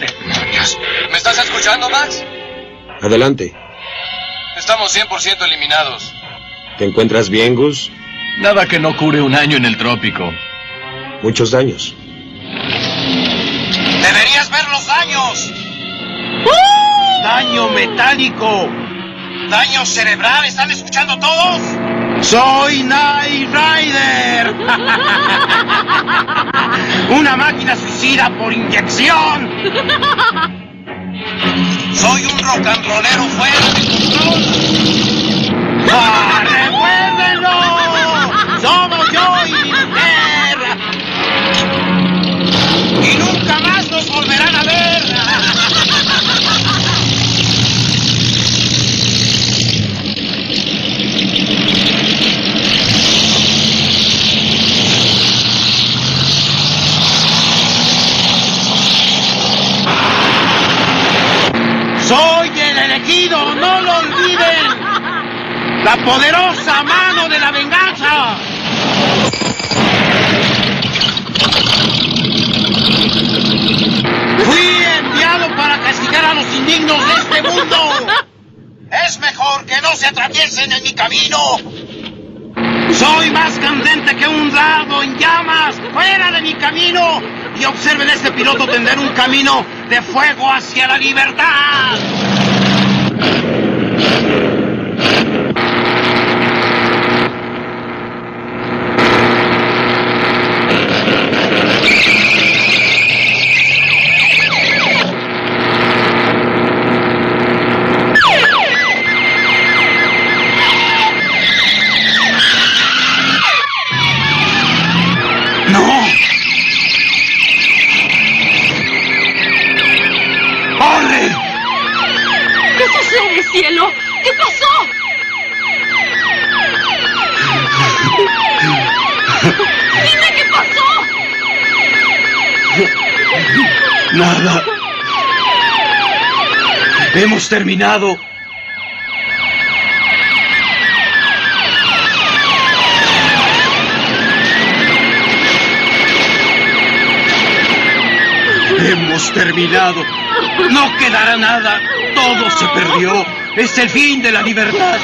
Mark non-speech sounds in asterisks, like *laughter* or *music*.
Demonios. ¿Me estás escuchando, Max? Adelante. Estamos 100% eliminados. ¿Te encuentras bien, Gus? Nada que no cure un año en el trópico. Muchos daños. ¡Deberías ver los daños! ¡Daño metálico! ¡Daño cerebral! ¿Están escuchando todos? ¡Soy Night Rider! *laughs* ¡Una máquina suicida por inyección! ¡Soy un rock and rollero fuera de control! ¡Ah, ¡Recuérdenlo! ¡Somos yo y mi mujer! ¡Y nunca más nos volverán a ver! ¡Soy el elegido! ¡No lo olviden! ¡La poderosa mano de la venganza! ¡Fui enviado para castigar a los indignos de este mundo! ¡Es mejor que no se atraviesen en mi camino! ¡Soy más candente que un dardo en llamas! ¡Fuera de mi camino! Y observen a este piloto tender un camino de fuego hacia la libertad. Cielo? ¿Qué pasó? Dime qué pasó. Nada. Hemos terminado. Hemos terminado. No quedará nada. Todo se perdió. Es el fin de la libertad.